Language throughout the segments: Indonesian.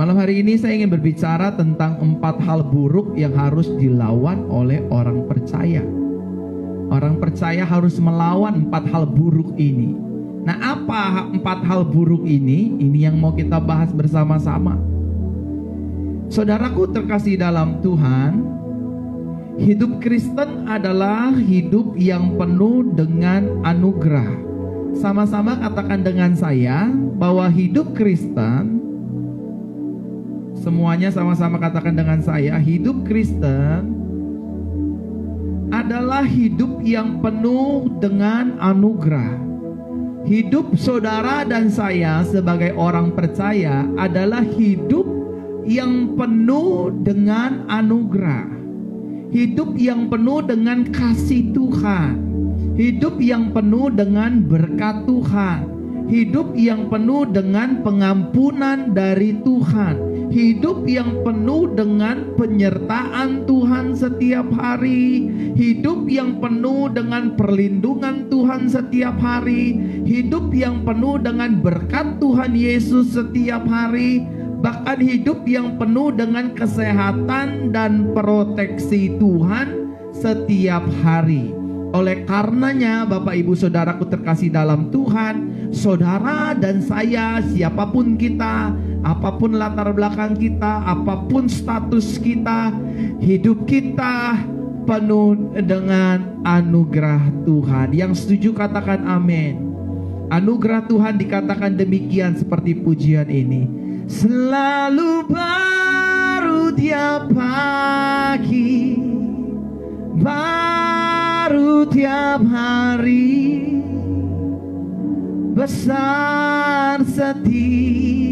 Malam hari ini saya ingin berbicara tentang empat hal buruk yang harus dilawan oleh orang percaya. Orang percaya harus melawan empat hal buruk ini. Nah, apa empat hal buruk ini? Ini yang mau kita bahas bersama-sama. Saudaraku terkasih dalam Tuhan, hidup Kristen adalah hidup yang penuh dengan anugerah. Sama-sama katakan dengan saya bahwa hidup Kristen Semuanya sama-sama katakan dengan saya, hidup Kristen adalah hidup yang penuh dengan anugerah. Hidup saudara dan saya sebagai orang percaya adalah hidup yang penuh dengan anugerah. Hidup yang penuh dengan kasih Tuhan. Hidup yang penuh dengan berkat Tuhan. Hidup yang penuh dengan pengampunan dari Tuhan. Hidup yang penuh dengan penyertaan Tuhan setiap hari, hidup yang penuh dengan perlindungan Tuhan setiap hari, hidup yang penuh dengan berkat Tuhan Yesus setiap hari, bahkan hidup yang penuh dengan kesehatan dan proteksi Tuhan setiap hari. Oleh karenanya, Bapak Ibu Saudaraku terkasih dalam Tuhan, saudara dan saya, siapa pun kita, apa pun latar belakang kita, apa pun status kita, hidup kita penuh dengan anugerah Tuhan. Yang setuju katakan amin. Anugerah Tuhan dikatakan demikian seperti pujian ini. Selalu baru tiap pagi, baru tiap hari, besar setiap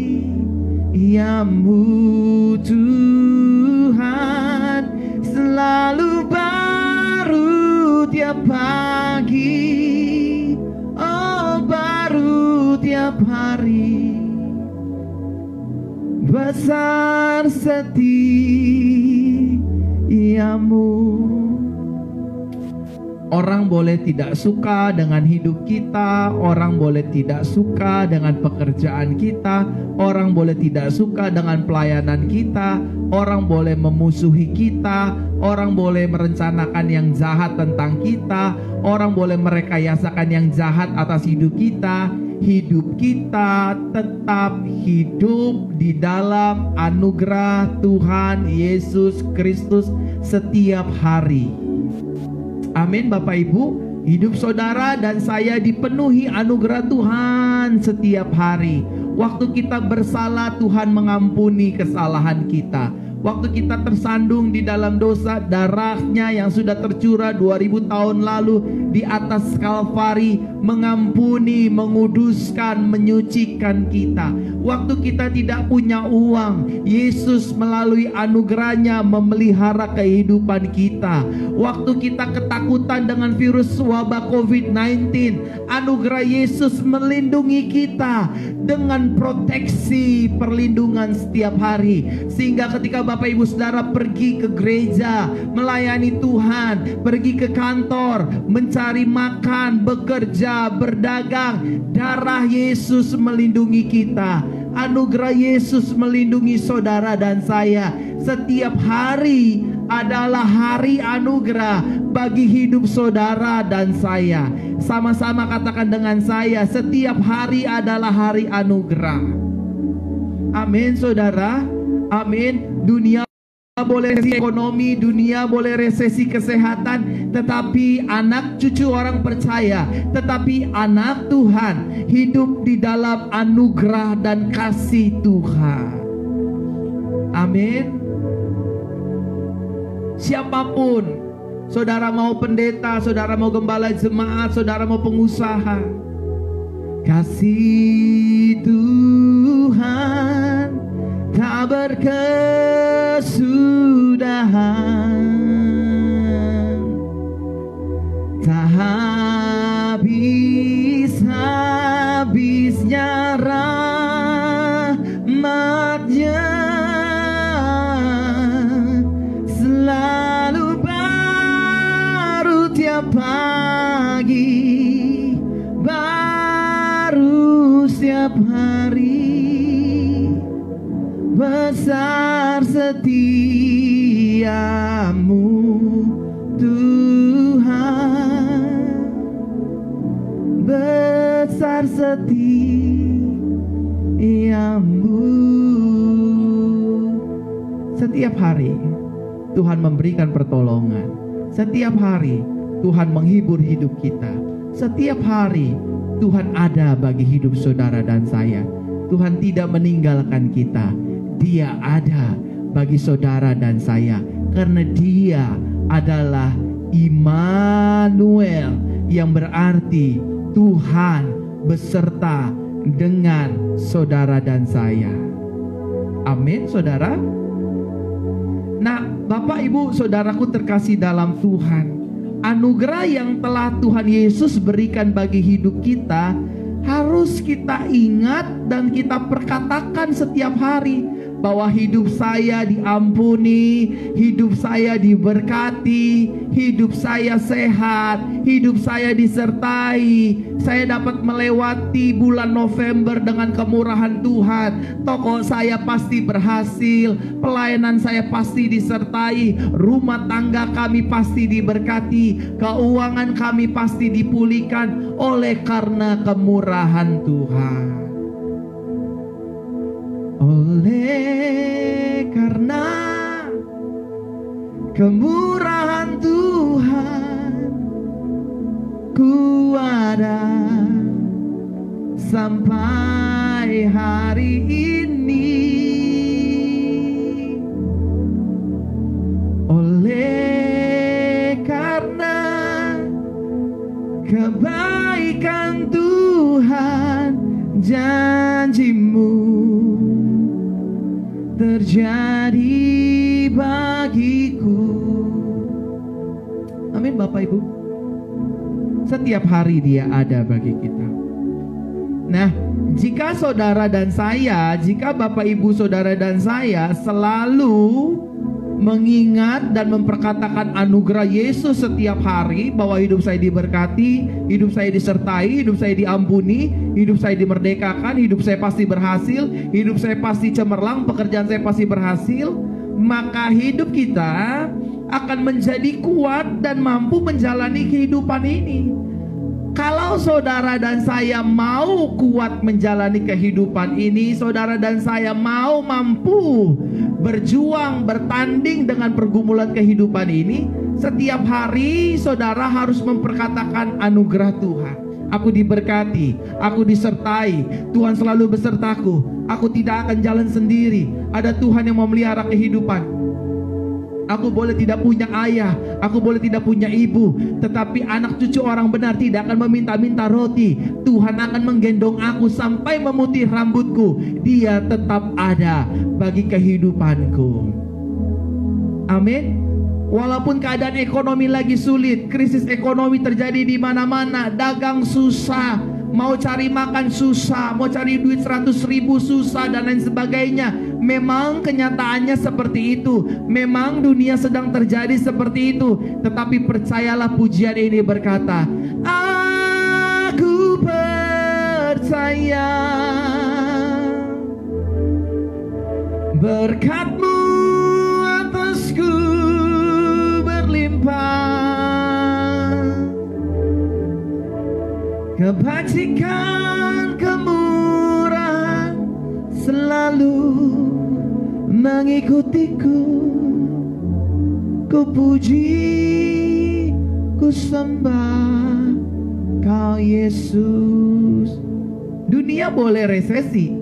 Diammu Tuhan selalu baru tiap pagi. Oh baru tiap hari Besar setiamu Orang boleh tidak suka dengan hidup kita, orang boleh tidak suka dengan pekerjaan kita, orang boleh tidak suka dengan pelayanan kita, orang boleh memusuhi kita, orang boleh merencanakan yang jahat tentang kita, orang boleh merekayasakan yang jahat atas hidup kita. Hidup kita tetap hidup di dalam anugerah Tuhan Yesus Kristus setiap hari. Amin Bapak Ibu. Hidup saudara dan saya dipenuhi anugerah Tuhan setiap hari. Waktu kita bersalah Tuhan mengampuni kesalahan kita Waktu kita tersandung di dalam dosa Darahnya yang sudah tercurah 2000 tahun lalu Di atas Kalvari Mengampuni, menguduskan, menyucikan kita. Waktu kita tidak punya uang Yesus melalui anugerahnya Memelihara kehidupan kita. Waktu kita ketakutan dengan virus wabah COVID-19 Anugerah Yesus melindungi kita Dengan proteksi perlindungan setiap hari. Sehingga ketika Bapak Ibu Saudara pergi ke gereja, melayani Tuhan, pergi ke kantor, mencari makan, bekerja, berdagang, darah Yesus melindungi kita. Anugerah Yesus melindungi saudara dan saya. Setiap hari adalah hari anugerah bagi hidup saudara dan saya. Sama-sama katakan dengan saya, setiap hari adalah hari anugerah. Amin, saudara. Amin. Dunia boleh resesi ekonomi, dunia boleh resesi kesehatan, tetapi anak cucu orang percaya, tetapi anak Tuhan hidup di dalam anugerah dan kasih Tuhan. Amin. Siapa pun, saudara mau pendeta, saudara mau gembala jemaat, saudara mau pengusaha, kasih Tuhan tak berkesudahan tak habis setiap hari Tuhan menghibur hidup kita setiap hari Tuhan ada bagi hidup saudara dan saya Tuhan tidak meninggalkan kita dia ada bagi saudara dan saya karena dia adalah Immanuel yang berarti Tuhan beserta dengan saudara dan saya. Amin, saudara. Nah, Bapak, Ibu, saudaraku terkasih dalam Tuhan, anugerah yang telah Tuhan Yesus berikan bagi hidup kita harus kita ingat dan kita perkatakan setiap hari bahwa hidup saya diampuni, hidup saya diberkati, hidup saya sehat, hidup saya disertai. Saya dapat melewati bulan November dengan kemurahan Tuhan. Toko saya pasti berhasil, pelayanan saya pasti disertai, rumah tangga kami pasti diberkati, keuangan kami pasti dipulihkan oleh karena kemurahan Tuhan. Oleh karena kemurahan Tuhan ku ada sampai hari ini. Oleh karena kebaikan Tuhan janjimu terjadi bagiku. Amin Bapak Ibu. Setiap hari dia ada bagi kita. Nah, jika saudara dan saya, jika Bapak Ibu saudara dan saya selalu mengingat dan memperkatakan anugerah Yesus setiap hari bahwa hidup saya diberkati, hidup saya disertai, hidup saya diampuni, hidup saya dimerdekakan, hidup saya pasti berhasil, hidup saya pasti cemerlang, pekerjaan saya pasti berhasil, maka hidup kita akan menjadi kuat dan mampu menjalani kehidupan ini. Kalau saudara dan saya mau kuat menjalani kehidupan ini, saudara dan saya mau mampu berjuang, bertanding dengan pergumulan kehidupan ini, setiap hari saudara harus memperkatakan anugerah Tuhan. Aku diberkati, aku disertai, Tuhan selalu besertaku. Aku tidak akan jalan sendiri. Ada Tuhan yang memelihara kehidupan. Aku boleh tidak punya ayah, aku boleh tidak punya ibu, tetapi anak cucu orang benar tidak akan meminta-minta roti. Tuhan akan menggendong aku sampai memutih rambutku. Dia tetap ada bagi kehidupanku. Amin. Walaupun keadaan ekonomi lagi sulit, krisis ekonomi terjadi di mana-mana, dagang susah, mau cari makan susah, mau cari duit 100 ribu susah dan lain sebagainya. Memang kenyataannya seperti itu. Memang dunia sedang terjadi seperti itu. Tetapi percayalah pujian ini berkata, Aku percaya berkatmu atasku berlimpah. Kebajikan kemurahan selalu mengikutiku. Ku puji, ku sembah kau Yesus. Dunia boleh resesi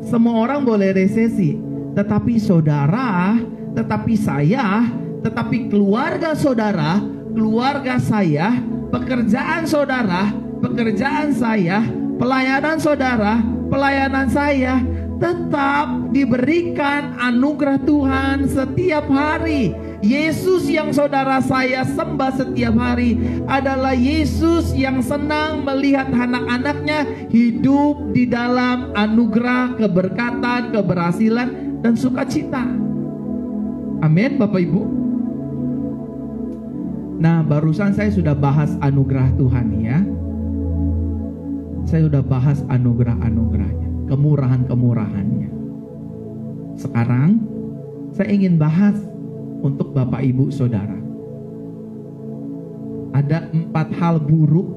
Semua orang boleh resesi Tetapi saudara, tetapi saya, tetapi keluarga saudara Keluarga saya, pekerjaan saudara pekerjaan saya, pelayanan saudara, pelayanan saya tetap diberikan anugerah Tuhan setiap hari. Yesus yang saudara saya sembah setiap hari adalah Yesus yang senang melihat anak-anaknya hidup di dalam anugerah, keberkatan, keberhasilan, dan sukacita. Amin, Bapak Ibu. Nah, barusan saya sudah bahas anugerah Tuhan ya saya sudah bahas anugerah-anugerahnya, kemurahan-kemurahannya. Sekarang saya ingin bahas untuk Bapak Ibu Saudara. Ada empat hal buruk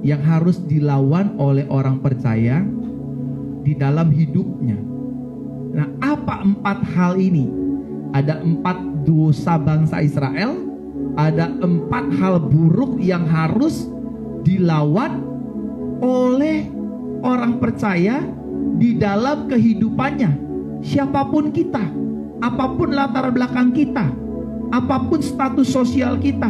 yang harus dilawan oleh orang percaya di dalam hidupnya. Nah, apa empat hal ini? Ada empat dosa bangsa Israel, ada empat hal buruk yang harus dilawan oleh orang percaya di dalam kehidupannya. Siapa pun kita, apa pun latar belakang kita, apa pun status sosial kita,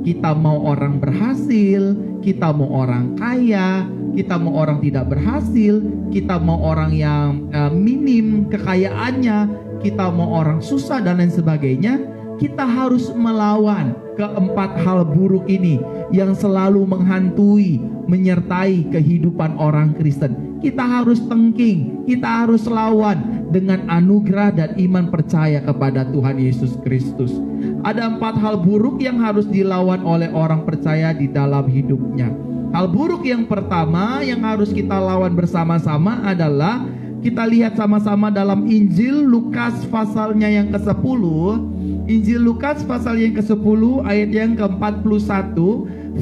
kita mau orang berhasil, kita mau orang kaya, kita mau orang tidak berhasil, kita mau orang yang uh, minim kekayaannya, kita mau orang susah dan lain sebagainya, kita harus melawan keempat hal buruk ini yang selalu menghantui, menyertai kehidupan orang Kristen. Kita harus tengking, kita harus lawan dengan anugerah dan iman percaya kepada Tuhan Yesus Kristus. Ada empat hal buruk yang harus dilawan oleh orang percaya di dalam hidupnya. Hal buruk yang pertama yang harus kita lawan bersama-sama adalah kita lihat sama-sama dalam Injil Lukas pasalnya yang ke-10 Injil Lukas pasal yang ke-10 ayat yang ke-41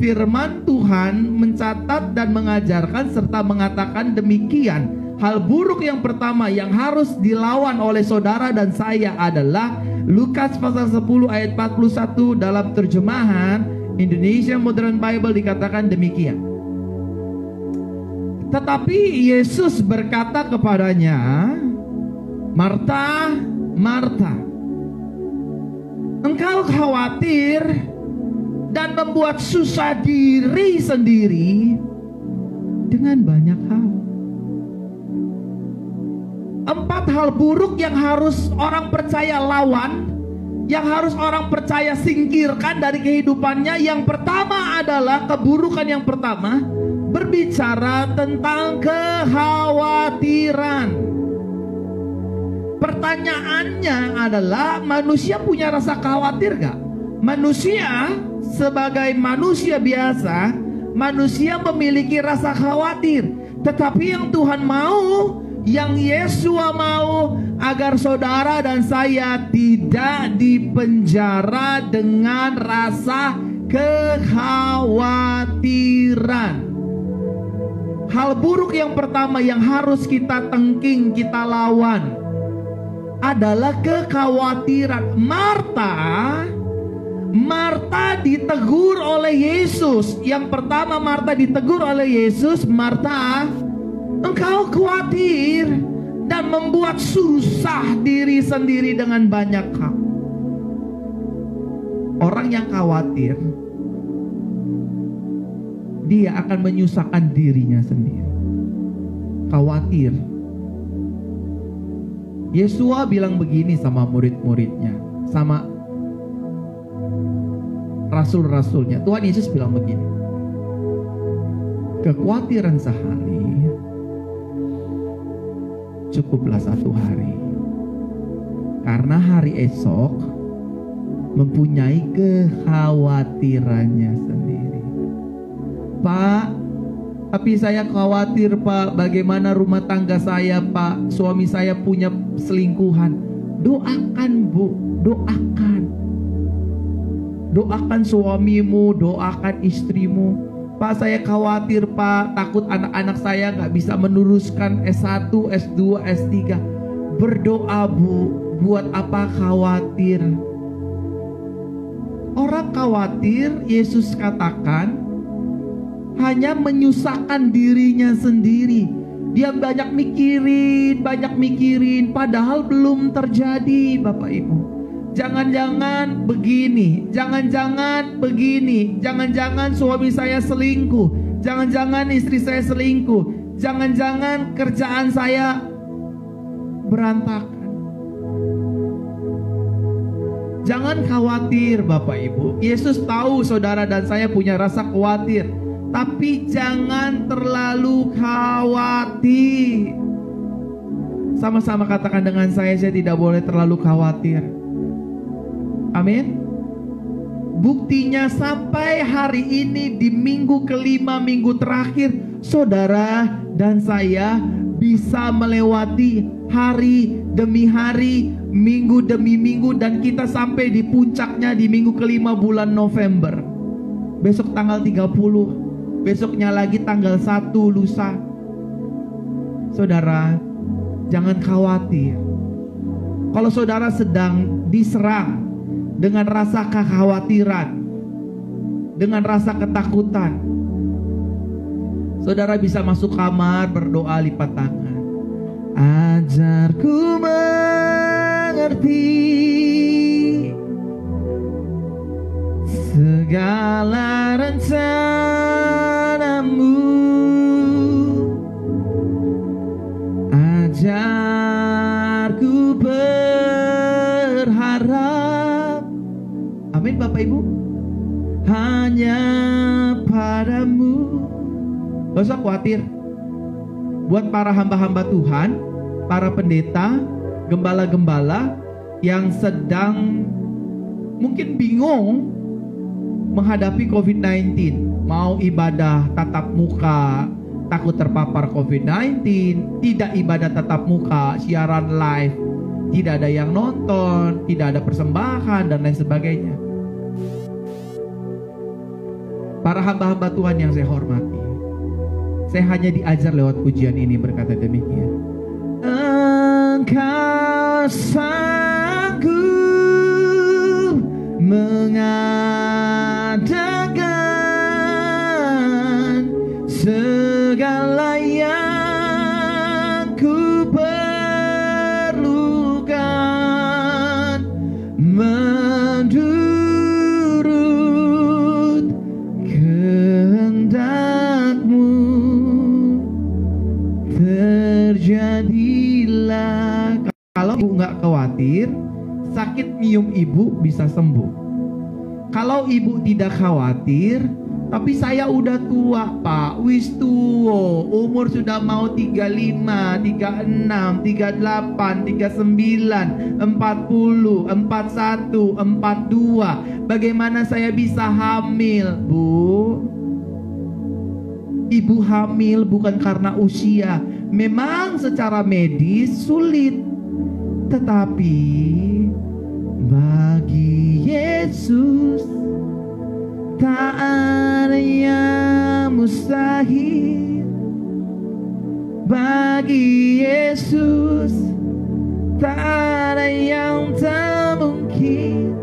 firman Tuhan mencatat dan mengajarkan serta mengatakan demikian hal buruk yang pertama yang harus dilawan oleh saudara dan saya adalah Lukas pasal 10 ayat 41 dalam terjemahan Indonesia Modern Bible dikatakan demikian tetapi Yesus berkata kepadanya Marta Marta engkau khawatir dan membuat susah diri sendiri dengan banyak hal. Empat hal buruk yang harus orang percaya lawan, yang harus orang percaya singkirkan dari kehidupannya. Yang pertama adalah keburukan yang pertama, berbicara tentang kekhawatiran. Pertanyaannya adalah manusia punya rasa khawatir gak? Manusia sebagai manusia biasa, manusia memiliki rasa khawatir. Tetapi yang Tuhan mau, yang Yesus mau agar saudara dan saya tidak dipenjara dengan rasa kekhawatiran. Hal buruk yang pertama yang harus kita tengking, kita lawan adalah kekhawatiran. Marta Marta ditegur oleh Yesus. Yang pertama Marta ditegur oleh Yesus, Marta, engkau khawatir dan membuat susah diri sendiri dengan banyak hal. Orang yang khawatir dia akan menyusahkan dirinya sendiri. Khawatir Yesua bilang begini sama murid-muridnya, sama rasul-rasulnya. Tuhan Yesus bilang begini. Kekhawatiran sehari cukuplah satu hari. Karena hari esok mempunyai kekhawatirannya sendiri. Pak, tapi saya khawatir Pak, bagaimana rumah tangga saya Pak, suami saya punya selingkuhan. Doakan Bu, doakan. Doakan suamimu, doakan istrimu. Pak saya khawatir Pak, takut anak-anak saya nggak bisa meneruskan S1, S2, S3. Berdoa Bu, buat apa khawatir? Orang khawatir, Yesus katakan, hanya menyusahkan dirinya sendiri. Dia banyak mikirin, banyak mikirin, padahal belum terjadi, Bapak Ibu. Jangan-jangan begini, jangan-jangan begini, jangan-jangan suami saya selingkuh, jangan-jangan istri saya selingkuh, jangan-jangan kerjaan saya berantakan. Jangan khawatir, Bapak Ibu. Yesus tahu saudara dan saya punya rasa khawatir tapi jangan terlalu khawatir. Sama-sama katakan dengan saya, saya tidak boleh terlalu khawatir. Amin. Buktinya sampai hari ini di minggu kelima, minggu terakhir, saudara dan saya bisa melewati hari demi hari, minggu demi minggu dan kita sampai di puncaknya di minggu kelima bulan November. Besok tanggal 30, besoknya lagi tanggal 1 lusa. Saudara, jangan khawatir. Kalau saudara sedang diserang dengan rasa kekhawatiran, dengan rasa ketakutan, saudara bisa masuk kamar berdoa lipat tangan. Ajarku mengerti segala rencanamu Amin Bapak Ibu? Hanya padamu. Gak usah khawatir. Buat para hamba-hamba Tuhan Para pendeta Gembala-gembala Yang sedang Mungkin bingung menghadapi COVID-19, mau ibadah tatap muka, takut terpapar COVID-19, tidak ibadah tatap muka, siaran live, tidak ada yang nonton, tidak ada persembahan dan lain sebagainya. Para hamba-hamba Tuhan yang saya hormati, saya hanya diajar lewat pujian ini berkata demikian. Engkau sanggup mengadakan khawatir sakit nyium ibu bisa sembuh. Kalau ibu tidak khawatir tapi saya udah tua pak. Wis tuo Umur sudah mau 35 36 38 39 40 41 42 Bagaimana saya bisa hamil Bu? Ibu hamil bukan karena usia. Memang secara medis sulit Tetapi Bagi Yesus Tak ada yang mustahil. Bagi Yesus Tak ada yang tak mungkin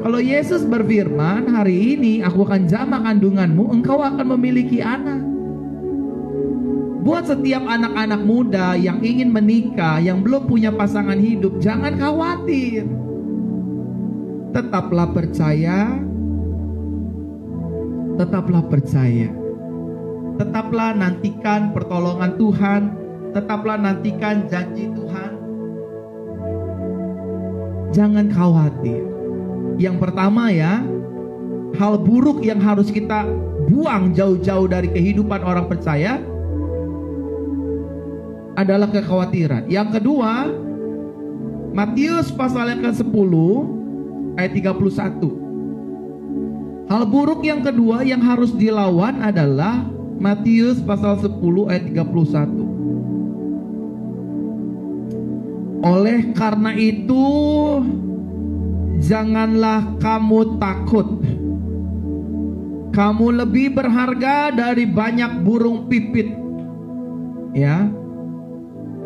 Kalau Yesus berfirman Hari ini aku akan jamah kandunganmu Engkau akan memiliki anak Buat setiap anak-anak muda yang ingin menikah, yang belum punya pasangan hidup, jangan khawatir. Tetaplah percaya, tetaplah percaya. Tetaplah nantikan pertolongan Tuhan, tetaplah nantikan janji Tuhan. Jangan khawatir. Yang pertama ya, hal buruk yang harus kita buang jauh-jauh dari kehidupan orang percaya adalah kekhawatiran. Yang kedua, Matius pasal yang ke-10 ayat 31. Hal buruk yang kedua yang harus dilawan adalah Matius pasal 10 ayat 31. Oleh karena itu janganlah kamu takut. Kamu lebih berharga dari banyak burung pipit. Ya,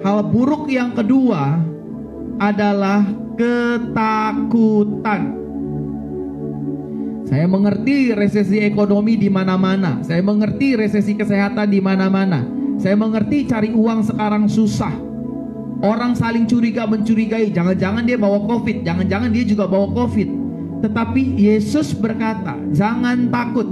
Hal buruk yang kedua adalah ketakutan. Saya mengerti resesi ekonomi di mana-mana. Saya mengerti resesi kesehatan di mana-mana. Saya mengerti cari uang sekarang susah. Orang saling curiga mencurigai, jangan-jangan dia bawa Covid, jangan-jangan dia juga bawa Covid. Tetapi Yesus berkata, "Jangan takut."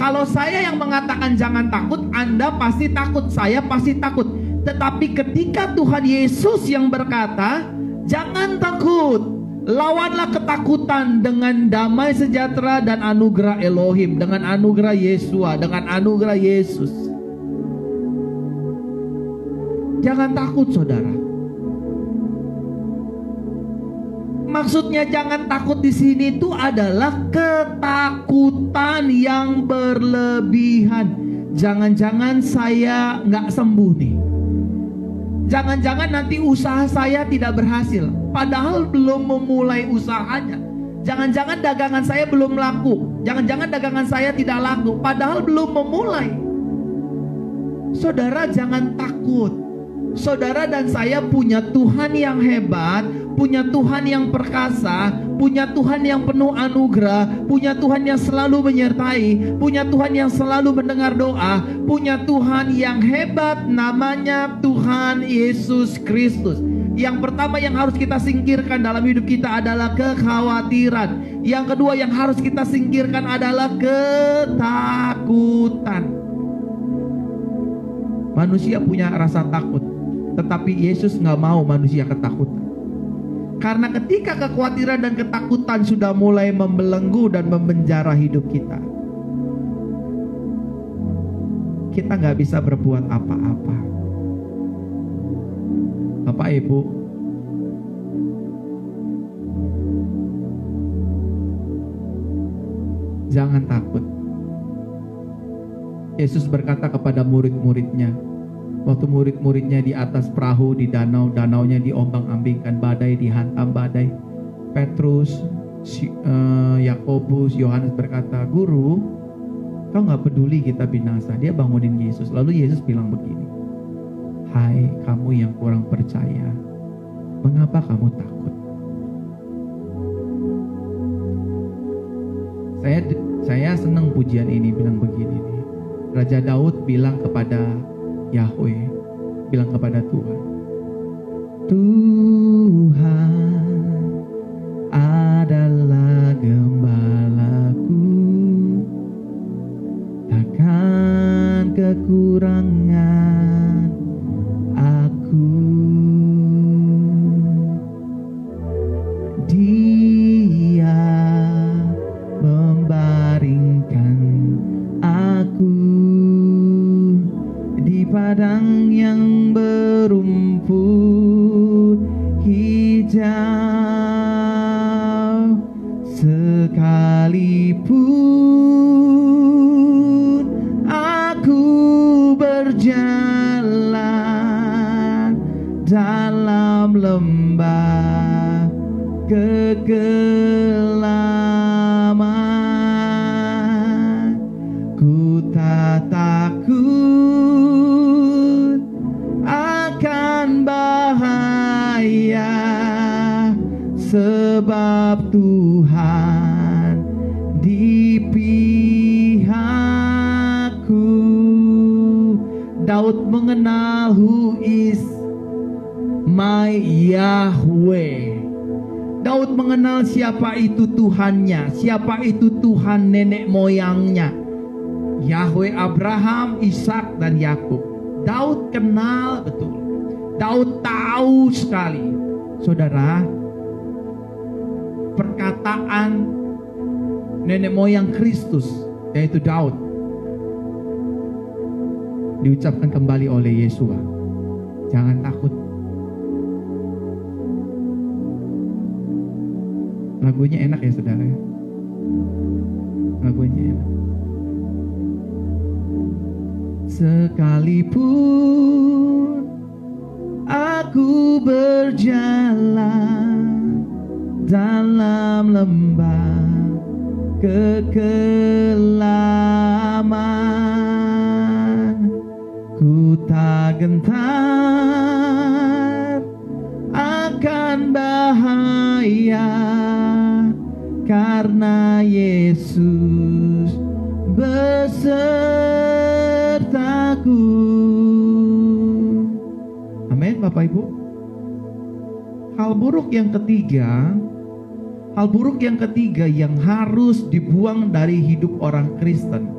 Kalau saya yang mengatakan jangan takut, Anda pasti takut, saya pasti takut. Tetapi ketika Tuhan Yesus yang berkata, "Jangan takut, lawanlah ketakutan dengan damai sejahtera dan anugerah Elohim, dengan anugerah Yesua, dengan anugerah Yesus." Jangan takut, saudara. Maksudnya jangan takut di sini itu adalah ketakutan yang berlebihan. Jangan-jangan saya nggak sembuh nih. Jangan-jangan nanti usaha saya tidak berhasil, padahal belum memulai usahanya. Jangan-jangan dagangan saya belum laku, jangan-jangan dagangan saya tidak laku, padahal belum memulai. Saudara, jangan takut. Saudara dan saya punya Tuhan yang hebat, punya Tuhan yang perkasa, punya Tuhan yang penuh anugerah, punya Tuhan yang selalu menyertai, punya Tuhan yang selalu mendengar doa, punya Tuhan yang hebat namanya Tuhan Yesus Kristus. Yang pertama yang harus kita singkirkan dalam hidup kita adalah kekhawatiran. Yang kedua yang harus kita singkirkan adalah ketakutan. Manusia punya rasa takut, tetapi Yesus nggak mau manusia ketakutan. Karena ketika kekhawatiran dan ketakutan sudah mulai membelenggu dan memenjara hidup kita, kita nggak bisa berbuat apa-apa. Bapak Ibu Jangan takut Yesus berkata kepada murid-muridnya Waktu murid-muridnya di atas perahu di danau Danaunya diombang-ambingkan badai Dihantam badai Petrus uh, Yakobus Yohanes berkata Guru Kau nggak peduli kita binasa Dia bangunin Yesus Lalu Yesus bilang begini Hai kamu yang kurang percaya, mengapa kamu takut? Saya saya senang pujian ini bilang begini. Raja Daud bilang kepada Yahweh, bilang kepada Tuhan, Tuhan adalah gembalaku, takkan kekurangan down. Siapa itu Tuhan nenek moyangnya. Yahweh Abraham, Ishak dan Yakub. Daud kenal betul. Daud tahu sekali. Saudara, perkataan nenek moyang Kristus yaitu Daud diucapkan kembali oleh Yesua. Jangan takut. Lagunya enak ya saudara. Lagunya enak. Sekalipun aku berjalan dalam lembah kekelaman ku tak gentar akan bahaya karena Yesus besertaku Amin Bapak Ibu Hal buruk yang ketiga Hal buruk yang ketiga yang harus dibuang dari hidup orang Kristen.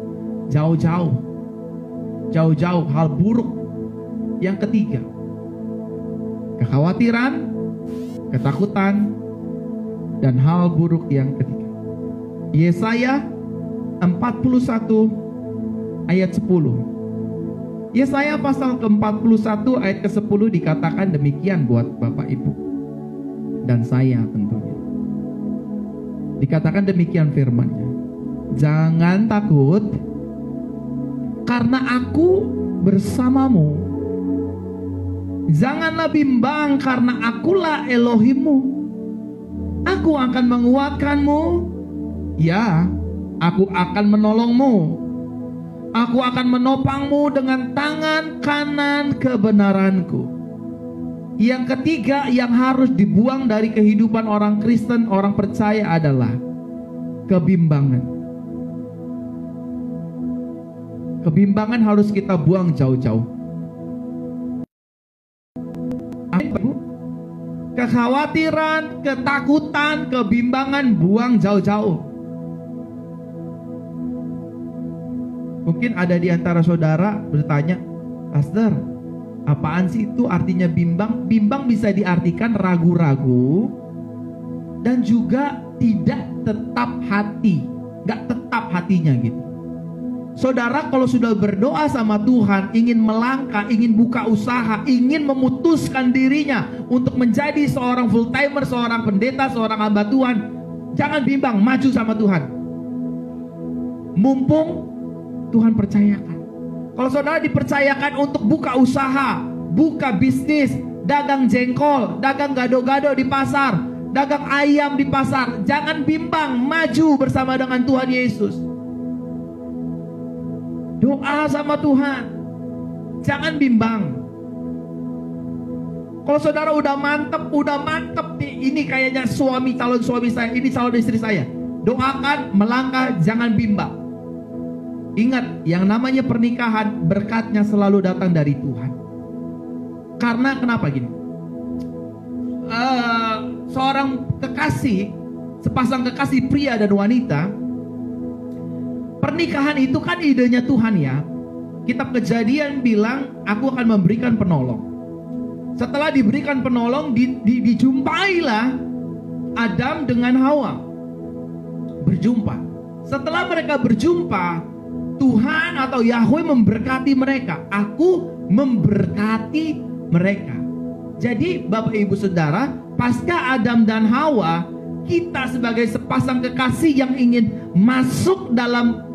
Jauh-jauh. Jauh-jauh hal buruk yang ketiga. Kekhawatiran, ketakutan, dan hal buruk yang ketiga. Yesaya 41 ayat 10. Yesaya pasal ke-41 ayat ke-10 dikatakan demikian buat Bapak Ibu dan saya tentunya. Dikatakan demikian firmannya. Jangan takut karena aku bersamamu. Janganlah bimbang karena akulah Elohimmu. Aku akan menguatkanmu. Ya, aku akan menolongmu. Aku akan menopangmu dengan tangan kanan kebenaranku. Yang ketiga yang harus dibuang dari kehidupan orang Kristen, orang percaya adalah kebimbangan. Kebimbangan harus kita buang jauh-jauh. Kekhawatiran, ketakutan, kebimbangan buang jauh-jauh. Mungkin ada di antara saudara bertanya, Pastor, apaan sih itu artinya bimbang? Bimbang bisa diartikan ragu-ragu dan juga tidak tetap hati, nggak tetap hatinya gitu. Saudara kalau sudah berdoa sama Tuhan, ingin melangkah, ingin buka usaha, ingin memutuskan dirinya untuk menjadi seorang full timer, seorang pendeta, seorang hamba Tuhan, jangan bimbang, maju sama Tuhan. Mumpung Tuhan percayakan. Kalau saudara dipercayakan untuk buka usaha, buka bisnis, dagang jengkol, dagang gado-gado di pasar, dagang ayam di pasar, jangan bimbang, maju bersama dengan Tuhan Yesus. Doa sama Tuhan. Jangan bimbang. Kalau saudara udah mantep, udah mantep nih, ini kayaknya suami calon suami saya, ini calon istri saya. Doakan, melangkah, jangan bimbang. Ingat, yang namanya pernikahan berkatnya selalu datang dari Tuhan. Karena kenapa gini? Uh, seorang kekasih, sepasang kekasih pria dan wanita, Pernikahan itu kan idenya Tuhan ya. Kitab kejadian bilang, aku akan memberikan penolong. Setelah diberikan penolong, di, di, dijumpailah Adam dengan Hawa. Berjumpa. Setelah mereka berjumpa, Tuhan atau Yahweh memberkati mereka. Aku memberkati mereka. Jadi Bapak Ibu Saudara, pasca Adam dan Hawa, kita sebagai sepasang kekasih yang ingin masuk dalam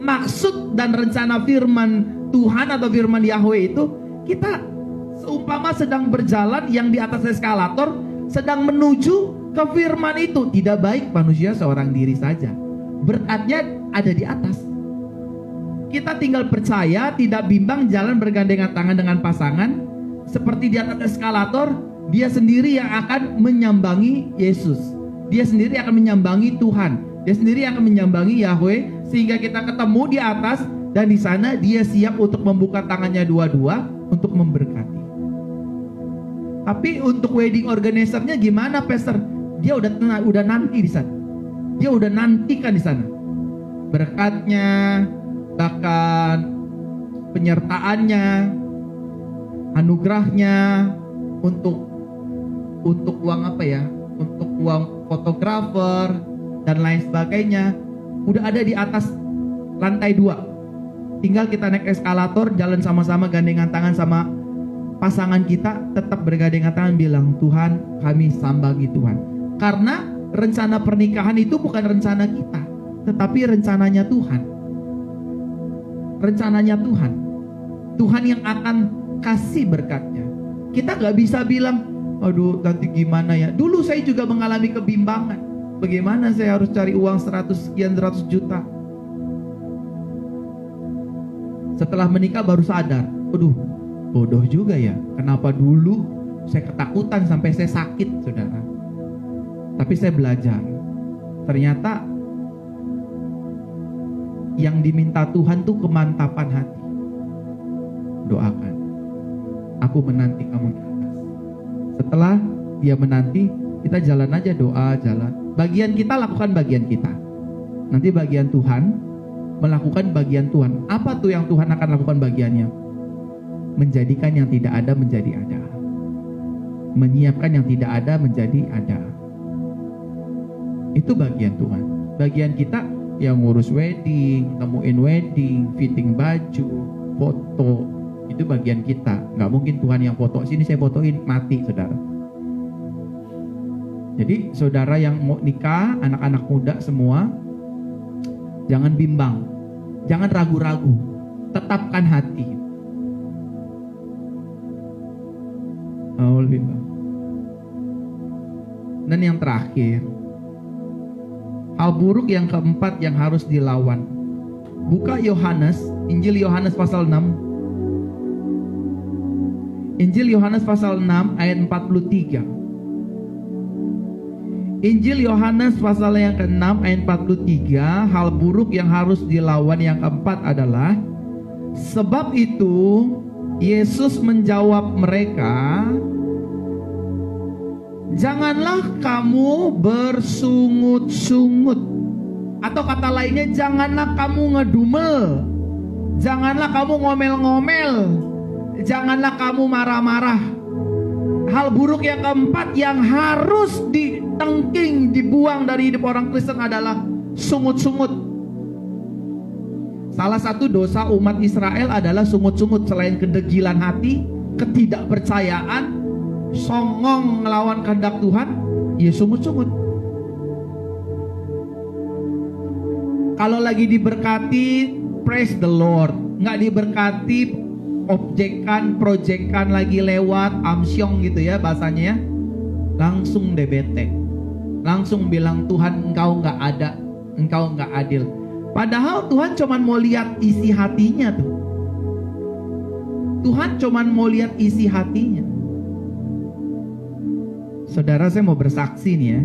maksud dan rencana firman Tuhan atau firman Yahweh itu kita seumpama sedang berjalan yang di atas eskalator sedang menuju ke firman itu. Tidak baik manusia seorang diri saja. Beratnya ada di atas. Kita tinggal percaya tidak bimbang jalan bergandengan tangan dengan pasangan. Seperti di atas eskalator dia sendiri yang akan menyambangi Yesus. Dia sendiri akan menyambangi Tuhan. Dia sendiri akan menyambangi Yahweh sehingga kita ketemu di atas dan di sana dia siap untuk membuka tangannya dua-dua untuk memberkati. Tapi untuk wedding organizernya gimana, Pastor? Dia udah tenang, udah nanti di sana. Dia udah nantikan di sana. Berkatnya, bahkan penyertaannya, anugerahnya untuk untuk uang apa ya? Untuk uang fotografer dan lain sebagainya udah ada di atas lantai dua. Tinggal kita naik eskalator, jalan sama-sama gandengan tangan sama pasangan kita, tetap bergandengan tangan bilang, Tuhan kami sambangi Tuhan. Karena rencana pernikahan itu bukan rencana kita, tetapi rencananya Tuhan. Rencananya Tuhan. Tuhan yang akan kasih berkatnya. Kita nggak bisa bilang, aduh nanti gimana ya. Dulu saya juga mengalami kebimbangan Bagaimana saya harus cari uang 100 sekian 100 juta? Setelah menikah baru sadar, aduh, bodoh juga ya. Kenapa dulu saya ketakutan sampai saya sakit, saudara. Tapi saya belajar. Ternyata yang diminta Tuhan tuh kemantapan hati. Doakan. Aku menanti kamu di atas. Setelah dia menanti, kita jalan aja doa, jalan. Bagian kita lakukan bagian kita. Nanti bagian Tuhan melakukan bagian Tuhan. Apa tuh yang Tuhan akan lakukan bagiannya? Menjadikan yang tidak ada menjadi ada. Menyiapkan yang tidak ada menjadi ada. Itu bagian Tuhan. Bagian kita yang ngurus wedding, nemuin wedding, fitting baju, foto. Itu bagian kita. Nggak mungkin Tuhan yang foto. Sini saya fotoin, mati saudara jadi saudara yang mau nikah, anak-anak muda semua, jangan bimbang, jangan ragu-ragu, tetapkan hati. Oh. Dan yang terakhir, hal buruk yang keempat yang harus dilawan. Buka Yohanes, Injil Yohanes pasal 6. Injil Yohanes pasal 6 ayat 43. Injil Yohanes pasal yang ke-6 ayat 43, hal buruk yang harus dilawan yang keempat adalah sebab itu Yesus menjawab mereka, Janganlah kamu bersungut-sungut. Atau kata lainnya janganlah kamu ngedumel. Janganlah kamu ngomel-ngomel. Janganlah kamu marah-marah. Hal buruk yang keempat yang harus ditengking, dibuang dari hidup orang Kristen adalah sungut-sungut Salah satu dosa umat Israel adalah sungut-sungut Selain kedegilan hati, ketidakpercayaan, songong melawan kehendak Tuhan, ya sungut-sungut. Kalau lagi diberkati, praise the Lord. Nggak diberkati, objekkan, projectkan lagi lewat, amsyong gitu ya bahasanya ya. Langsung DBT. Langsung bilang Tuhan engkau nggak ada, engkau nggak adil. Padahal Tuhan cuman mau lihat isi hatinya tuh. Tuhan cuman mau lihat isi hatinya. Saudara saya mau bersaksi nih ya.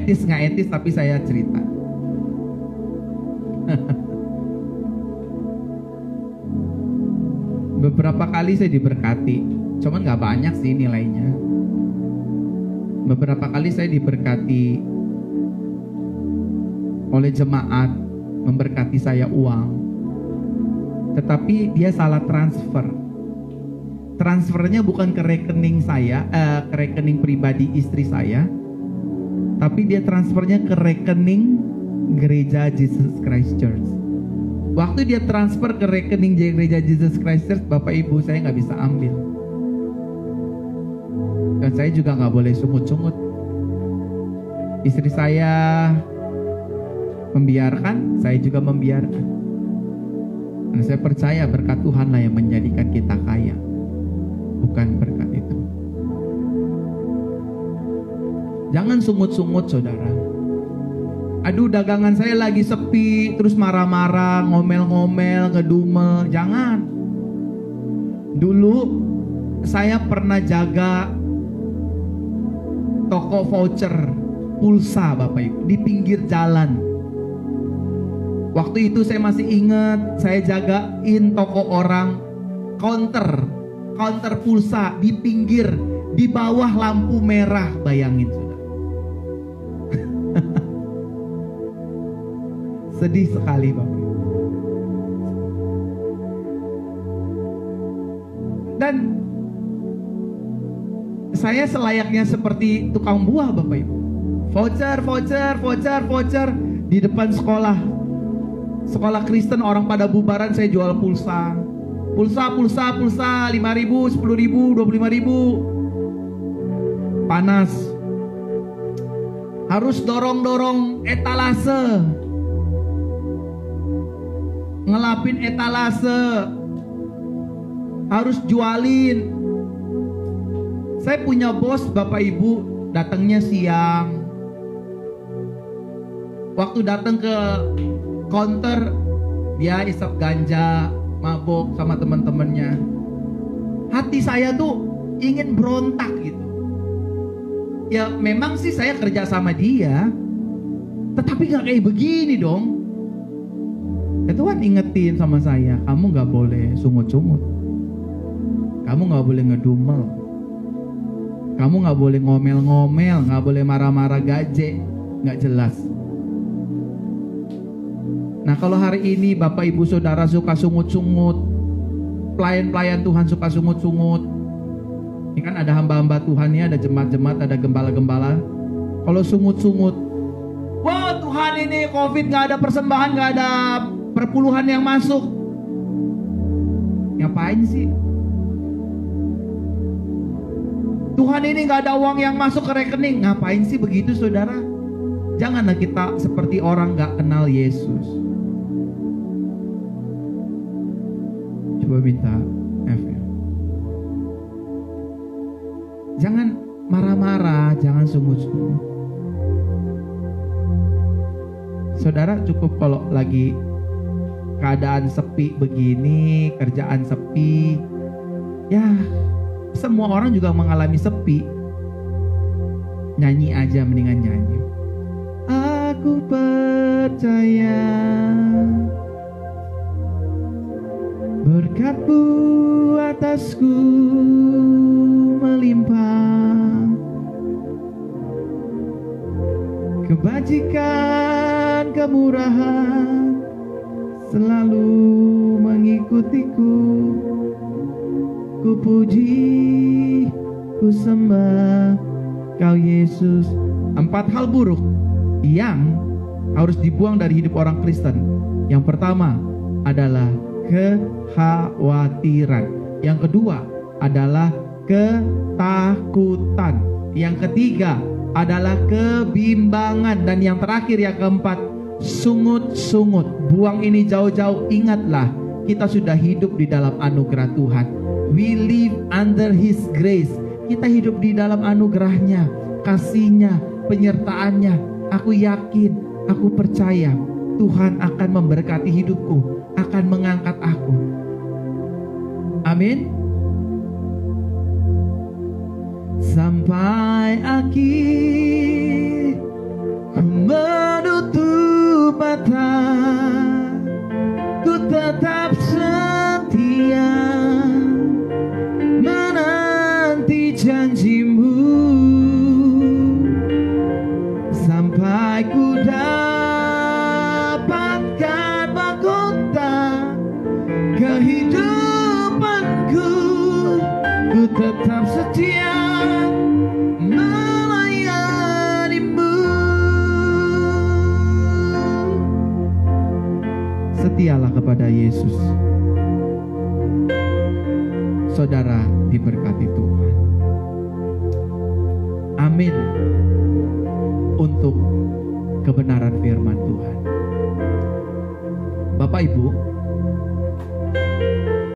Etis nggak etis tapi saya cerita. Beberapa kali saya diberkati, cuman nggak banyak sih nilainya. Beberapa kali saya diberkati oleh jemaat memberkati saya uang, tetapi dia salah transfer transfernya bukan ke rekening saya, uh, ke rekening pribadi istri saya, tapi dia transfernya ke rekening gereja Jesus Christ Church. Waktu dia transfer ke rekening gereja Jesus Christ Church, bapak ibu saya nggak bisa ambil. Dan saya juga nggak boleh sungut-sungut. Istri saya membiarkan, saya juga membiarkan. Dan saya percaya berkat Tuhan lah yang menjadikan kita kaya bukan berkat itu. Jangan sungut-sungut saudara. Aduh dagangan saya lagi sepi, terus marah-marah, ngomel-ngomel, ngedumel. Jangan. Dulu saya pernah jaga toko voucher pulsa Bapak Ibu di pinggir jalan. Waktu itu saya masih ingat saya jagain toko orang counter counter pulsa di pinggir di bawah lampu merah bayangin sudah sedih sekali bapak dan saya selayaknya seperti tukang buah bapak ibu. Voucher voucher voucher voucher. Di depan sekolah. Sekolah Kristen orang pada bubaran saya jual pulsa. Pulsa, pulsa, pulsa. 5 ribu, 10 ribu, 25 ribu. Panas. Harus dorong-dorong etalase. Ngelapin etalase. Harus jualin Saya punya bos bapak ibu Datangnya siang Waktu datang ke counter Dia isap ganja mabok sama teman-temannya. Hati saya tuh ingin berontak gitu. Ya memang sih saya kerja sama dia, tetapi gak kayak begini dong. Ya Tuhan ingetin sama saya, kamu gak boleh sungut-sungut. Kamu gak boleh ngedumel. Kamu gak boleh ngomel-ngomel, gak boleh marah-marah gaje, gak jelas. Nah kalau hari ini Bapak Ibu Saudara suka sungut-sungut Pelayan-pelayan Tuhan suka sungut-sungut Ini kan ada hamba-hamba Tuhan ya Ada jemaat-jemaat, ada gembala-gembala Kalau sungut-sungut Wah Tuhan ini covid gak ada persembahan Gak ada perpuluhan yang masuk Ngapain sih? Tuhan ini gak ada uang yang masuk ke rekening Ngapain sih begitu saudara? Janganlah kita seperti orang gak kenal Yesus Coba minta F ya. Jangan marah-marah, jangan sungguh-sungguh. Saudara cukup kalau lagi keadaan sepi begini, kerjaan sepi, ya semua orang juga mengalami sepi. Nyanyi aja mendingan nyanyi. Aku percaya berkatmu atasku melimpah kebajikan kemurahan selalu mengikutiku ku puji ku sembah kau Yesus. Empat hal buruk yang harus dibuang dari hidup orang Kristen. Yang pertama adalah kekhawatiran. Yang kedua adalah ketakutan. Yang ketiga adalah kebimbangan. Dan yang terakhir yang keempat sungut-sungut. Buang ini jauh-jauh. Ingatlah kita sudah hidup di dalam anugerah Tuhan we live under his grace. Kita hidup di dalam anugerahnya kasihnya penyertaannya. Aku yakin aku percaya Tuhan akan memberkati hidupku akan mengangkat aku. Amin. Sampai akhir Ku menutup mata Ku tetap kepada Yesus. Saudara diberkati Tuhan. Amin. Untuk kebenaran firman Tuhan. Bapak Ibu